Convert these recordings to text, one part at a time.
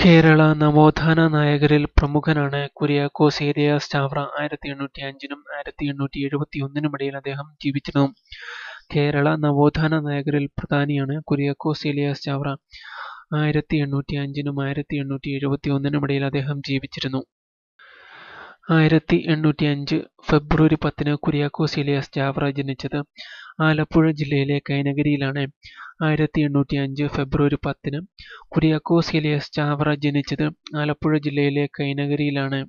കേരള നവോത്ഥാന നായകരിൽ പ്രമുഖനാണ് കുര്യാക്കോസ് ഏലിയാസ് ചാവറ. ഒന്നിനും ഇടയിൽ അദ്ദേഹം ജീവിച്ചിരുന്നു. കേരള നവോത്ഥാന നായകരിൽ പ്രധാനിയാണ് കുര്യാക്കോസ് ഏലിയാസ് ചാവറ. ഒന്നിനും ഇടയിൽ അദ്ദേഹം ജീവിച്ചിരുന്നു. ആയിരത്തി എണ്ണൂറ്റി അഞ്ച് ഫെബ്രുവരി പത്തിന് കുര്യാക്കോസ് ഏലിയാസ് ചാവറ ജനിച്ചത് ആലപ്പുഴ ജില്ലയിലെ കൈനകരിയിലാണ്. അഞ്ച് ഫെബ്രുവരി പത്തിന് കുര്യാക്കോസ് ഇലിയസ് ചാവറ ജനിച്ചത് ആലപ്പുഴ ജില്ലയിലെ കൈനകരിയിലാണ്.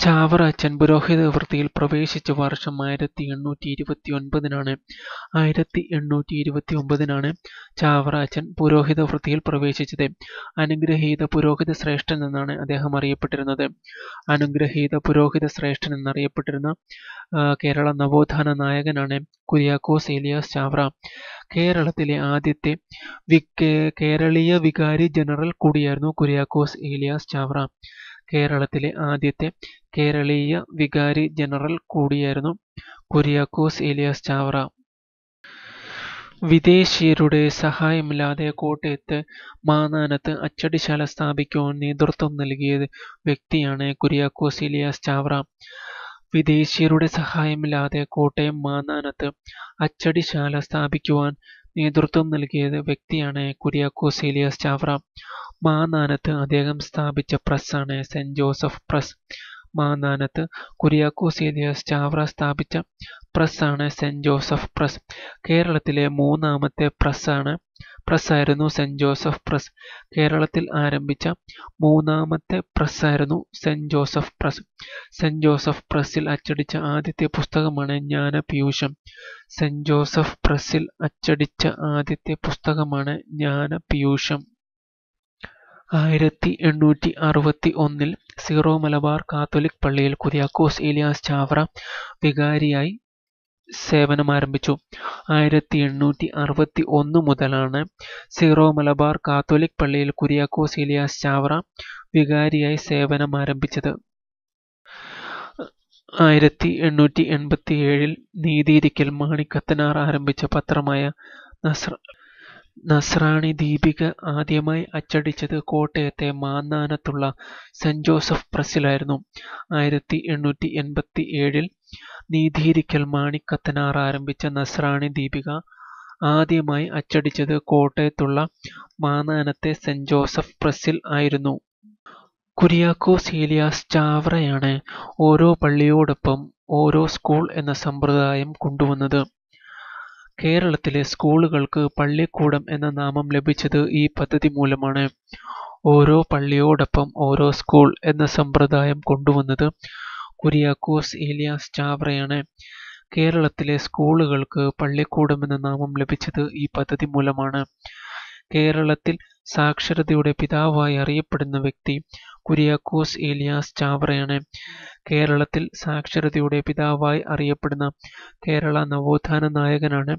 ചാവറ അച്ഛൻ പുരോഹിത വൃത്തിയിൽ പ്രവേശിച്ച വർഷം ആയിരത്തിഎണ്ണൂറ്റിഇരുപത്തിയൊൻപതിനാണ്. ആയിരത്തിഎണ്ണൂറ്റിഇരുപത്തിയൊൻപതിനാണ് ചാവറ അച്ഛൻ പുരോഹിത വൃത്തിയിൽ പ്രവേശിച്ചത്. അനുഗ്രഹീത പുരോഹിത ശ്രേഷ്ഠൻ എന്നാണ് അദ്ദേഹം അറിയപ്പെട്ടിരുന്നത്. അനുഗ്രഹീത പുരോഹിത ശ്രേഷ്ഠൻ എന്നറിയപ്പെട്ടിരുന്ന കേരള നവോത്ഥാന നായകനാണ് കുര്യാക്കോസ് ഏലിയാസ് ചാവറ. കേരളത്തിലെ ആദ്യത്തെ കേരളീയ വികാരി ജനറൽ കൂടിയായിരുന്നു കുര്യാക്കോസ് ഏലിയാസ് ചാവറ. കേരളത്തിലെ ആദ്യത്തെ കേരളീയ വികാരി ജനറൽ കൂടിയായിരുന്നു കുര്യാക്കോസ് ഏലിയാസ് ചാവറ. വിദേശീയരുടെ സഹായമില്ലാതെ കോട്ടയത്ത് മാന്നാനത്ത് അച്ചടിശാല സ്ഥാപിക്കുവാൻ നേതൃത്വം നൽകിയ വ്യക്തിയാണ് കുര്യാക്കോസ് ഏലിയാസ് ചാവറ. വിദേശീയരുടെ സഹായമില്ലാതെ കോട്ടയം മാന്നാനത്ത് അച്ചടിശാല സ്ഥാപിക്കുവാൻ നേതൃത്വം നൽകിയ വ്യക്തിയാണ് കുര്യാക്കോസ് ഏലിയാസ് ചാവറ. മാന്നാനത്ത് അദ്ദേഹം സ്ഥാപിച്ച പ്രസ്സാണ് സെന്റ് ജോസഫ് പ്രസ്. മാന്നാനത്ത് കുര്യാക്കോസ് ഏലിയാസ് ചാവറ സ്ഥാപിച്ച പ്രസ്സാണ് സെന്റ് ജോസഫ് പ്രസ്. കേരളത്തിലെ മൂന്നാമത്തെ പ്രസ്സായിരുന്നു സെന്റ് ജോസഫ് പ്രസ്. കേരളത്തിൽ ആരംഭിച്ച മൂന്നാമത്തെ പ്രസ്സായിരുന്നു saint Joseph press. Saint Joseph പ്രസ്സിൽ അച്ചടിച്ച ആദ്യത്തെ പുസ്തകമാണ് ജ്ഞാനപീയൂഷം. സെന്റ് ജോസഫ് പ്രസ്സിൽ അച്ചടിച്ച ആദ്യത്തെ പുസ്തകമാണ് ജ്ഞാനപീയൂഷം. ആയിരത്തിഎണ്ണൂറ്റിഅറുപത്തിഒന്നിൽ സീറോ മലബാർ കാത്തോലിക് പള്ളിയിൽ കുര്യാക്കോസ് ഏലിയാസ് ചാവറ വികാരിയായി സേവനമാരംഭിച്ചു. ഒന്ന് മുതലാണ് സീറോ മലബാർ കാത്തോലിക് പള്ളിയിൽ കുര്യാക്കോസ് ഏലിയാസ് ചാവറ വികാരിയായി സേവനമാരംഭിച്ചത്. ഏഴിൽ നീതിയിരിക്കൽ മാണിക്കത്തനാർ ആരംഭിച്ച പത്രമായ നസ്രാണി ദീപിക ആദ്യമായി അച്ചടിച്ചത് കോട്ടയത്തെ മാന്നാനത്തുള്ള സെന്റ് ജോസഫ് പ്രസ്സിലായിരുന്നു. ആയിരത്തി എണ്ണൂറ്റി എൺപത്തിയേഴിൽ നീതിയിരിക്കൽ മാണിക്കത്തനാർ ആരംഭിച്ച നസ്രാണി ദീപിക ആദ്യമായി അച്ചടിച്ചത് കോട്ടയത്തുള്ള മാന്നാനത്തെ സെന്റ് ജോസഫ് പ്രസ്സിൽ ആയിരുന്നു. കുര്യാക്കോസ് ഏലിയാസ് ചാവറയാണ് ഓരോ പള്ളിയോടൊപ്പം ഓരോ സ്കൂൾ എന്ന സമ്പ്രദായം കൊണ്ടുവന്നത്. കേരളത്തിലെ സ്കൂളുകൾക്ക് പള്ളിക്കൂടം എന്ന നാമം ലഭിച്ചത് ഈ പദ്ധതി മൂലമാണ്. ഓരോ പള്ളിയോടൊപ്പം ഓരോ സ്കൂൾ എന്ന സമ്പ്രദായം കൊണ്ടുവന്നത് കുര്യാക്കോസ് ഏലിയാസ് ചാവറയാണ്. കേരളത്തിലെ സ്കൂളുകൾക്ക് പള്ളിക്കൂടം എന്ന നാമം ലഭിച്ചത് ഈ പദ്ധതി മൂലമാണ്. കേരളത്തിൽ സാക്ഷരതയുടെ പിതാവായി അറിയപ്പെടുന്ന വ്യക്തി കുര്യാക്കോസ് ഏലിയാസ് ചാവറയാണ്. കേരളത്തിൽ സാക്ഷരതയുടെ പിതാവായി അറിയപ്പെടുന്ന കേരള നവോത്ഥാന നായകനാണ്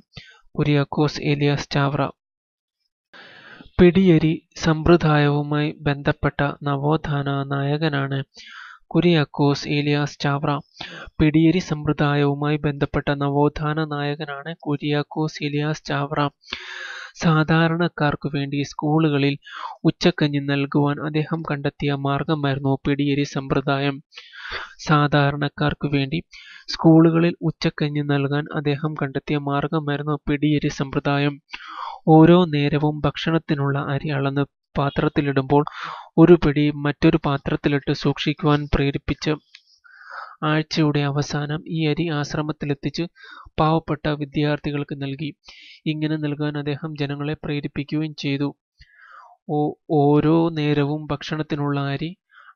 കുര്യാക്കോസ് ഏലിയാസ് ചാവറ. പിടിയരി സമ്പ്രദായവുമായി ബന്ധപ്പെട്ട നവോത്ഥാന നായകനാണ് കുര്യാക്കോസ് ഏലിയാസ് ചാവറ. പിടിയരി സമ്പ്രദായവുമായി ബന്ധപ്പെട്ട നവോത്ഥാന നായകനാണ് കുര്യാക്കോസ് ഏലിയാസ് ചാവറ. സാധാരണക്കാർക്കു വേണ്ടി സ്കൂളുകളിൽ ഉച്ചക്കഞ്ഞി നൽകുവാൻ അദ്ദേഹം കണ്ടെത്തിയ മാർഗമായിരുന്നു പിടിയരി സമ്പ്രദായം. സാധാരണക്കാർക്കു വേണ്ടി സ്കൂളുകളിൽ ഉച്ചക്കഞ്ഞി നൽകാൻ അദ്ദേഹം കണ്ടെത്തിയ മാർഗമായിരുന്നു പിടിയരി സമ്പ്രദായം. ഓരോ നേരവും ഭക്ഷണത്തിനുള്ള അരി അളന്ന് പാത്രത്തിലിടുമ്പോൾ ഒരു പിടി മറ്റൊരു പാത്രത്തിലിട്ട് സൂക്ഷിക്കുവാൻ പ്രേരിപ്പിച്ച് ആഴ്ചയുടെ അവസാനം ഈ അരി ആശ്രമത്തിലെത്തിച്ച് പാവപ്പെട്ട വിദ്യാർത്ഥികൾക്ക് നൽകി. ഇങ്ങനെ നൽകാൻ അദ്ദേഹം ജനങ്ങളെ പ്രേരിപ്പിക്കുകയും ചെയ്തു. ഓരോ നേരവും ഭക്ഷണത്തിനുള്ള അരി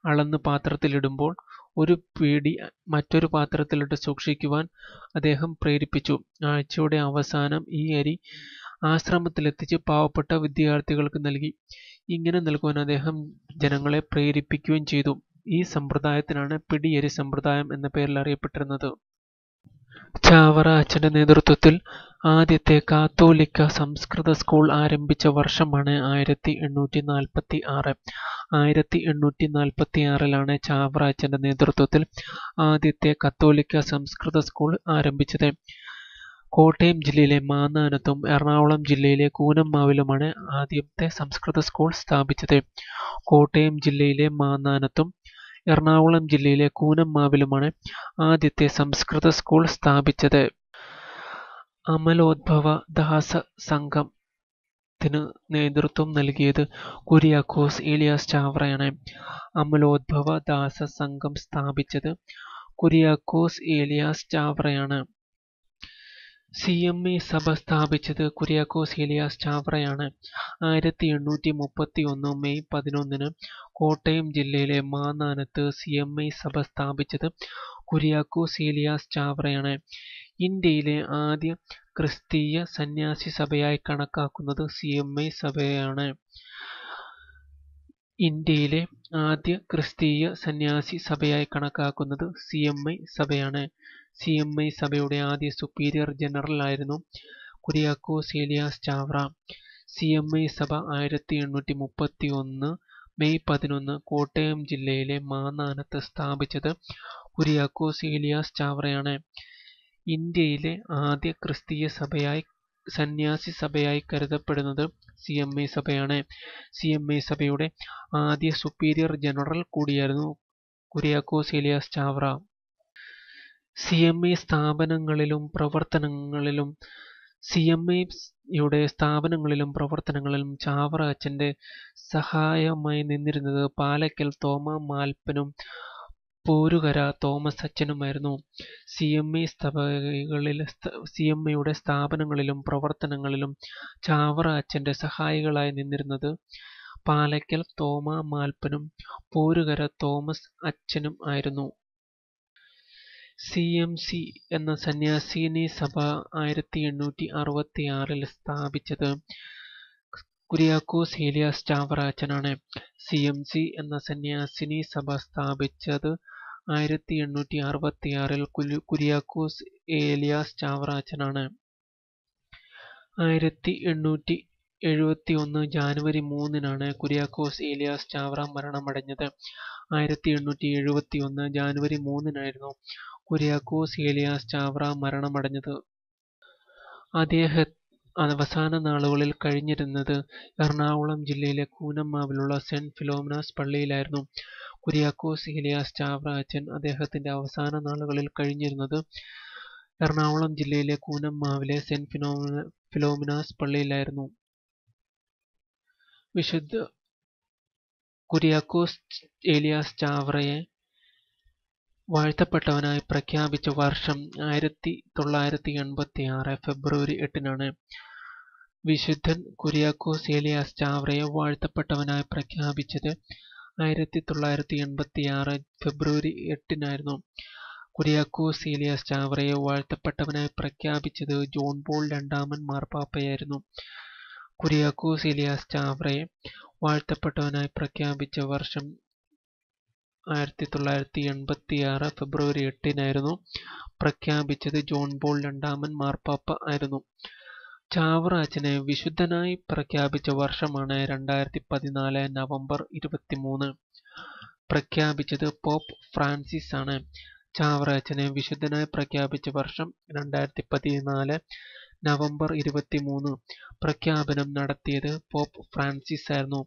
അളന്ന് പാത്രത്തിലിടുമ്പോൾ ഒരു പിടി മറ്റൊരു പാത്രത്തിലിട്ട് സൂക്ഷിക്കുവാൻ അദ്ദേഹം പ്രേരിപ്പിച്ചു. ആഴ്ചയുടെ അവസാനം ഈ അരി ആശ്രമത്തിലെത്തിച്ച് പാവപ്പെട്ട വിദ്യാർത്ഥികൾക്ക് നൽകി. ഇങ്ങനെ നൽകുവാൻ അദ്ദേഹം ജനങ്ങളെ പ്രേരിപ്പിക്കുകയും ചെയ്തു. ഈ സമ്പ്രദായത്തിനാണ് പിടിയരി സമ്പ്രദായം എന്ന പേരിൽ അറിയപ്പെട്ടിരുന്നത്. ചാവറ അച്ഛന്റെ നേതൃത്വത്തിൽ ആദ്യത്തെ കാത്തോലിക്കാ സംസ്കൃത സ്കൂൾ ആരംഭിച്ച വർഷമാണ് ആയിരത്തിഎണ്ണൂറ്റിനാല്പത്തിആറ്. ആയിരത്തിഎണ്ണൂറ്റിനാല്പത്തിആറിലാണ് ചാവറ അച്ഛന്റെ നേതൃത്വത്തിൽ ആദ്യത്തെ കത്തോലിക്കാ സംസ്കൃത സ്കൂൾ ആരംഭിച്ചത്. കോട്ടയം ജില്ലയിലെ മാന്നാനത്തും എറണാകുളം ജില്ലയിലെ കൂനമ്മാവിലുമാണ് ആദ്യത്തെ സംസ്കൃത സ്കൂൾ സ്ഥാപിച്ചത്. കോട്ടയം ജില്ലയിലെ മാന്നാനത്തും എറണാകുളം ജില്ലയിലെ കൂനമ്മാവിലുമാണ് ആദ്യത്തെ സംസ്കൃത സ്കൂൾ സ്ഥാപിച്ചത്. അമലോദ്ഭവ ദാസ സംഘം ത്തിന് നേതൃത്വം നൽകിയത് കുര്യാക്കോസ് ഏലിയാസ് ചാവറയാണ്. അമലോദ്ഭവ ദാസ സംഘം സ്ഥാപിച്ചത് കുര്യാക്കോസ് ഏലിയാസ് ചാവറയാണ്. സി. എം. ഇ. സഭ സ്ഥാപിച്ചത് കുര്യാക്കോസ് ഏലിയാസ് ചാവറയാണ്. ആയിരത്തി എണ്ണൂറ്റി മുപ്പത്തി ഒന്ന് മെയ് പതിനൊന്നിന് കോട്ടയം ജില്ലയിലെ മാന്നാനത്ത് സി. എം. ഇ സഭ സ്ഥാപിച്ചത് കുര്യാക്കോസ് ഏലിയാസ് ചാവറയാണ്. ഇന്ത്യയിലെ ആദ്യ ക്രിസ്തീയ സന്യാസി സഭയായി കണക്കാക്കുന്നത് സി. എം. ഐ. സഭയാണ്. ഇന്ത്യയിലെ ആദ്യ ക്രിസ്തീയ സന്യാസി സഭയായി കണക്കാക്കുന്നത് സി. എം. ഐ. സഭയാണ്. സി. എം. ഐ. സഭയുടെ ആദ്യ സുപ്പീരിയർ ജനറൽ ആയിരുന്നു Kuriakose Elias Chavara. C. M. I. സഭ ആയിരത്തി എണ്ണൂറ്റി മുപ്പത്തി ഒന്ന് മെയ് പതിനൊന്ന് കോട്ടയം ജില്ലയിലെ മാന്നാനത്ത് സ്ഥാപിച്ചത് കുര്യാക്കോ സീലിയ സ്റ്റാവ്രയാണ് ഇന്ത്യയിലെ ആദ്യ ക്രിസ്തീയ സഭയായി സന്യാസി സഭയായി കരുതപ്പെടുന്നത് സി. എം. ഐ. സഭയാണ്. സി. എം. ഐ. സഭയുടെ ആദ്യ സുപ്പീരിയർ ജനറൽ കൂടിയായിരുന്നു കുര്യാക്കോ സീലിയ ചാവറ. സി. എം. ഐ. സ്ഥാപനങ്ങളിലും പ്രവർത്തനങ്ങളിലും സി. എം. ഐ. യുടെ സ്ഥാപനങ്ങളിലും പ്രവർത്തനങ്ങളിലും ചാവറ അച്ഛന്റെ സഹായമായി നിന്നിരുന്നത് പാലക്കൽ തോമ മാൽപ്പനും പോരുകര തോമസ് അച്ഛനുമായിരുന്നു. സി. എം. ഐ. യുടെ സ്ഥാപനങ്ങളിലും പ്രവർത്തനങ്ങളിലും ചാവറ അച്ഛന്റെ സഹായികളായി നിന്നിരുന്നത് പാലക്കൽ തോമ മാൽപ്പനും പോരുകര തോമസ് അച്ഛനും ആയിരുന്നു. സി. എം. സി. എന്ന സന്യാസിനി സഭ ആയിരത്തി എണ്ണൂറ്റി അറുപത്തി ആറിൽ സ്ഥാപിച്ചത് കുര്യാക്കോസ് ഏലിയാസ് ചാവറാച്ചനാണ് സി. എം. സി. എന്ന സന്യാസിനി സഭ സ്ഥാപിച്ചത് ആയിരത്തി എണ്ണൂറ്റി അറുപത്തിയാറിൽ കുര്യാക്കോസ് ഏലിയാസ് ചാവറാച്ചനാണ് ആയിരത്തി എണ്ണൂറ്റി എഴുപത്തി ഒന്ന് ജാനുവരി മൂന്നിനാണ് കുര്യാക്കോസ് ഏലിയാസ് ചാവറ മരണമടഞ്ഞത്. ആയിരത്തി എണ്ണൂറ്റി എഴുപത്തി ഒന്ന് ജാനുവരി മൂന്നിനായിരുന്നു കുര്യാക്കോസ് ഏലിയാസ് ചാവറ മരണമടഞ്ഞത്. അദ്ദേഹം അവസാന നാളുകളിൽ കഴിഞ്ഞിരുന്നത് എറണാകുളം ജില്ലയിലെ കൂനമ്മാവിലുള്ള സെന്റ് ഫിലോമിനാസ് പള്ളിയിലായിരുന്നു. കുര്യാക്കോസ് ഏലിയാസ് ചാവറ അച്ഛൻ അദ്ദേഹത്തിന്റെ അവസാന നാളുകളിൽ കഴിഞ്ഞിരുന്നത് എറണാകുളം ജില്ലയിലെ കൂനമ്മാവിലെ സെന്റ് ഫിലോമിനാസ് പള്ളിയിലായിരുന്നു. വിശുദ്ധ കുര്യാക്കോസ് ഏലിയാസ് ചാവറയെ വാഴ്ത്തപ്പെട്ടവനായി പ്രഖ്യാപിച്ച വർഷം ആയിരത്തി തൊള്ളായിരത്തി എൺപത്തി ആറ് ഫെബ്രുവരി എട്ടിനാണ്. വിശുദ്ധൻ കുര്യാക്കോസ് ഏലിയാസ് ചാവറയെ വാഴ്ത്തപ്പെട്ടവനായി പ്രഖ്യാപിച്ചത് ആയിരത്തി തൊള്ളായിരത്തി എൺപത്തി ആറ് ഫെബ്രുവരി എട്ടിനായിരുന്നു. കുര്യാക്കോസ് ഏലിയാസ് ചാവറയെ വാഴ്ത്തപ്പെട്ടവനായി പ്രഖ്യാപിച്ചത് ജോൺ പോൾ രണ്ടാമൻ മാർപ്പാപ്പയായിരുന്നു. കുര്യാക്കോസ് ഏലിയാസ് ചാവറയെ വാഴ്ത്തപ്പെട്ടവനായി പ്രഖ്യാപിച്ച വർഷം ആയിരത്തി തൊള്ളായിരത്തി എൺപത്തി ആറ് ഫെബ്രുവരി എട്ടിനായിരുന്നു. പ്രഖ്യാപിച്ചത് ജോൺ പോൾ രണ്ടാമൻ മാർപ്പാപ്പ ആയിരുന്നു. ചാവറാച്ചനെ വിശുദ്ധനായി പ്രഖ്യാപിച്ച വർഷമാണ് രണ്ടായിരത്തി പതിനാല് നവംബർ ഇരുപത്തിമൂന്ന്. പ്രഖ്യാപിച്ചത് പോപ്പ് ഫ്രാൻസിസ് ആണ്. ചാവറാച്ചനെ വിശുദ്ധനായി പ്രഖ്യാപിച്ച വർഷം രണ്ടായിരത്തി പതിനാല് നവംബർ ഇരുപത്തിമൂന്ന്. പ്രഖ്യാപനം നടത്തിയത് പോപ്പ് ഫ്രാൻസിസ് ആയിരുന്നു.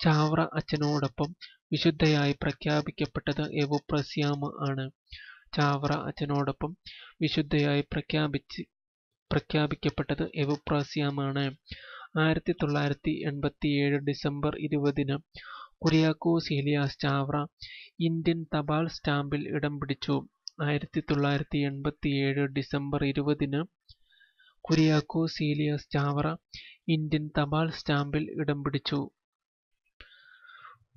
ചാവറ അച്ഛനോടൊപ്പം വിശുദ്ധയായി പ്രഖ്യാപിക്കപ്പെട്ടത് എവുപ്രസ്യാമ ആണ്. ചാവറ അച്ഛനോടൊപ്പം വിശുദ്ധയായി പ്രഖ്യാപിച്ച് പ്രഖ്യാപിക്കപ്പെട്ടത് എവുപ്രസ്യാമ ആണ്. ആയിരത്തി തൊള്ളായിരത്തി എൺപത്തിയേഴ് ഡിസംബർ ഇരുപതിന് കുര്യാക്കോസ് സീലിയാസ് ചാവറ ഇന്ത്യൻ തപാൽ സ്റ്റാമ്പിൽ ഇടം പിടിച്ചു. ആയിരത്തി തൊള്ളായിരത്തി എൺപത്തിയേഴ് ഡിസംബർ ഇരുപതിന് കുര്യാക്കോസ് സീലിയാസ് ചാവറ ഇന്ത്യൻ തപാൽ സ്റ്റാമ്പിൽ ഇടം പിടിച്ചു.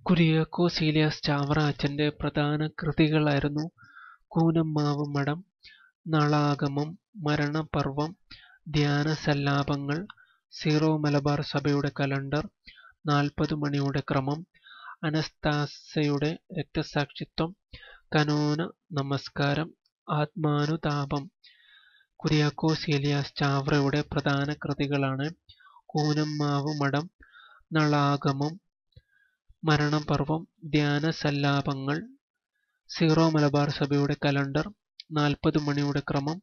കുര്യാക്കോസ് സീലിയാസ് ചാവറ അച്ഛന്റെ പ്രധാന കൃതികളായിരുന്നു കൂനമ്മാവ് മഠം, നളാഗമം, മരണപർവം, ധ്യാനസല്ലാപങ്ങൾ, സീറോ മലബാർ സഭയുടെ കലണ്ടർ, നാൽപ്പത് മണിയുടെ ക്രമം, അനസ്താസയുടെ രക്തസാക്ഷിത്വം, കനോന നമസ്കാരം, ആത്മാനുതാപം. കുര്യാക്കോസ് ഏലിയാസ് ചാവറയുടെ പ്രധാന കൃതികളാണ് കൂനമ്മാവ് മഠം, നളാഗമം, മരണപർവം, ധ്യാനസല്ലാപങ്ങൾ, സീറോ മലബാർ സഭയുടെ കലണ്ടർ, നാൽപ്പത് മണിയുടെ ക്രമം,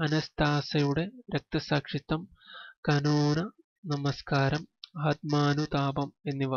അനസ്താസയുടെ രക്തസാക്ഷിത്വം കനോന നമസ്കാരം ആത്മാനുതാപം എന്നിവ.